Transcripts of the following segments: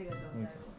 りがとうご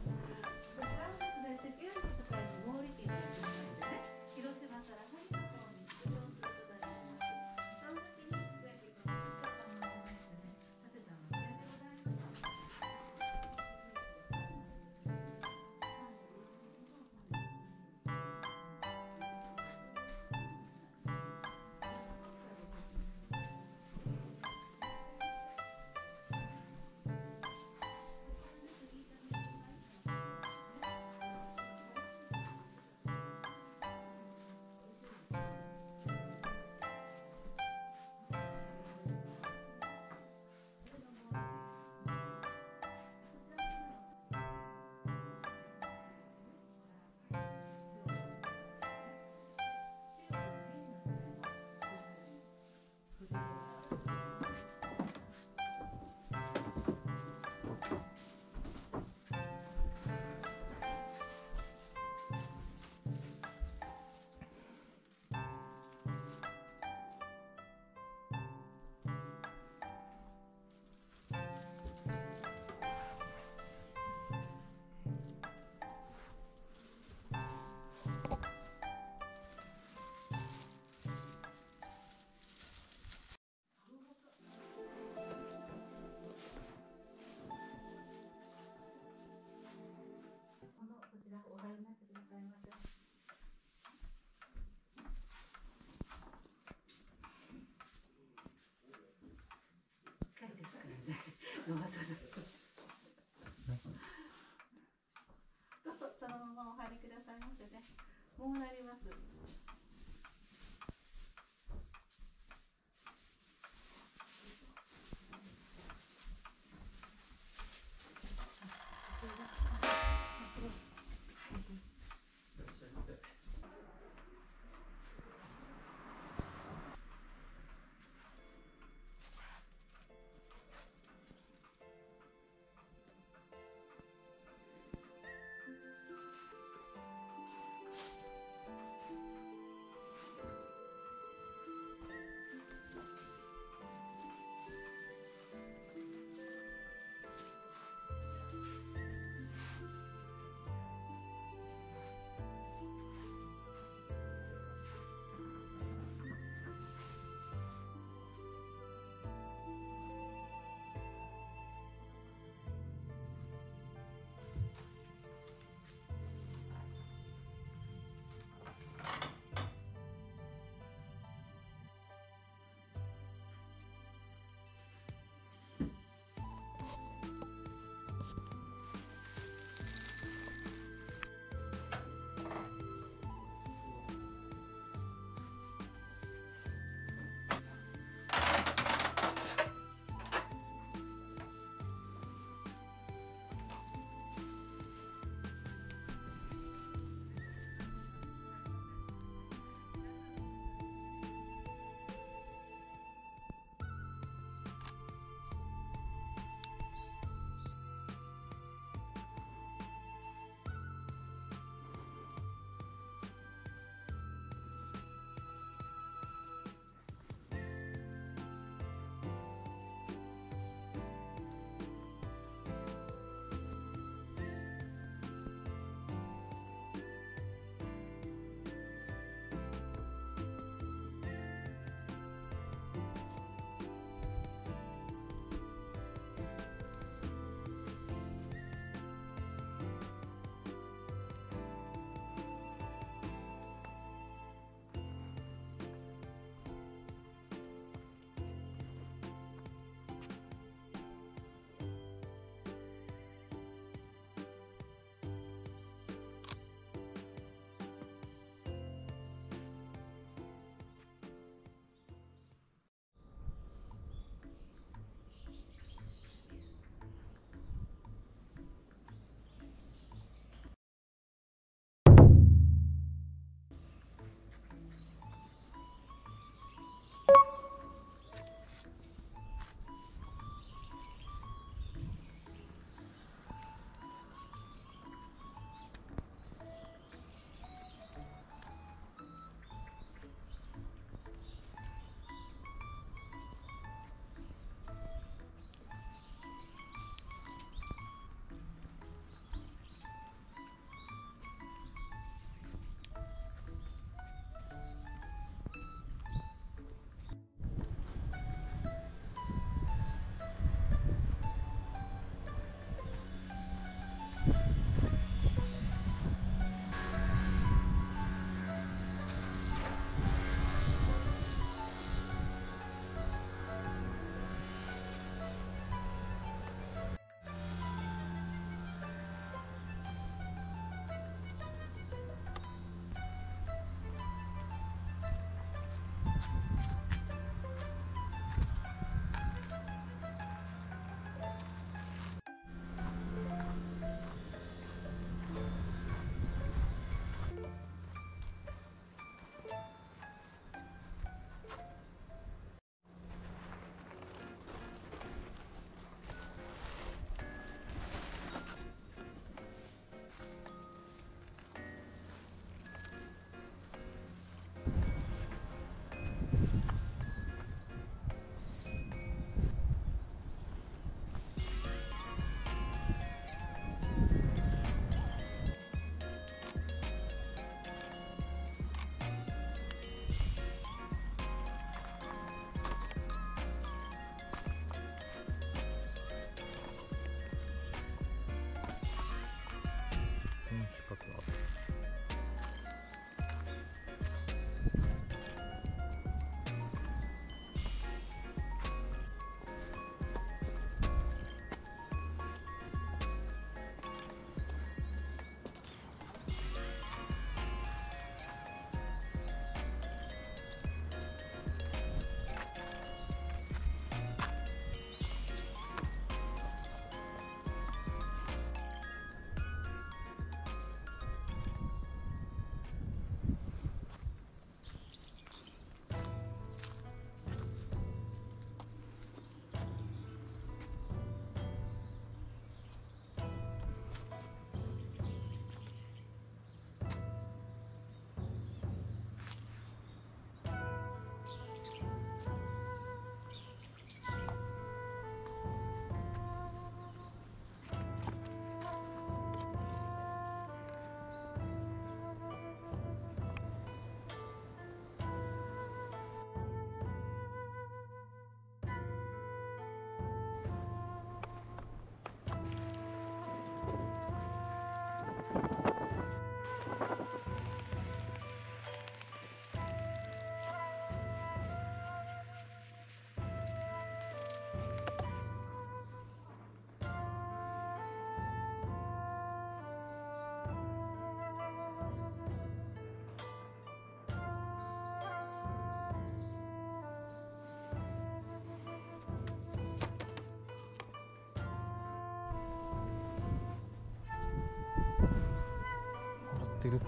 ってる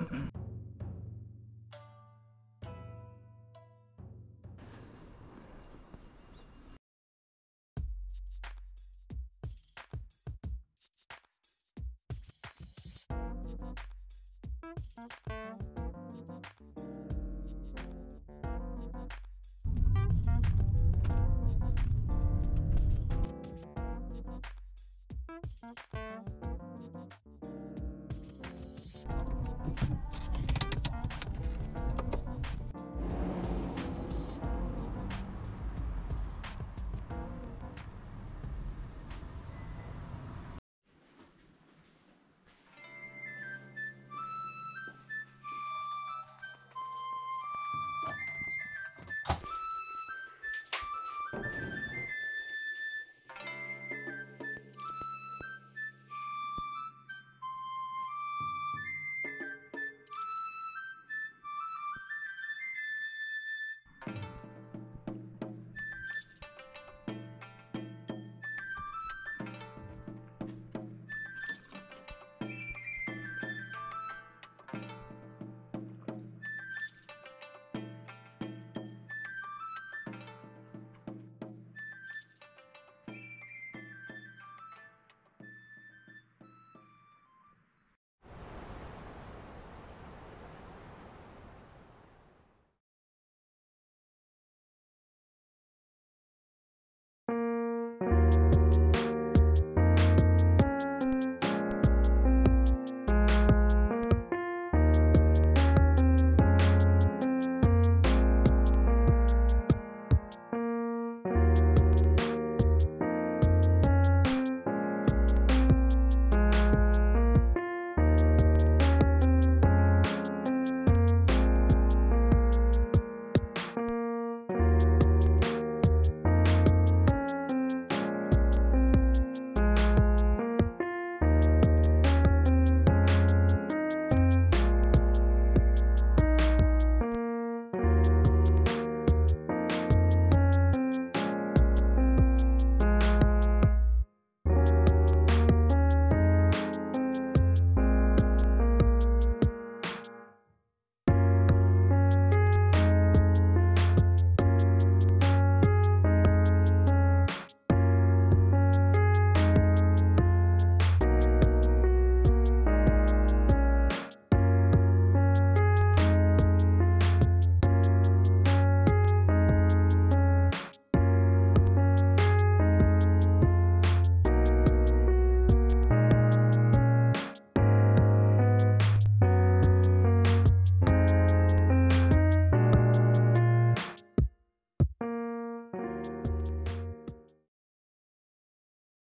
うん。うん。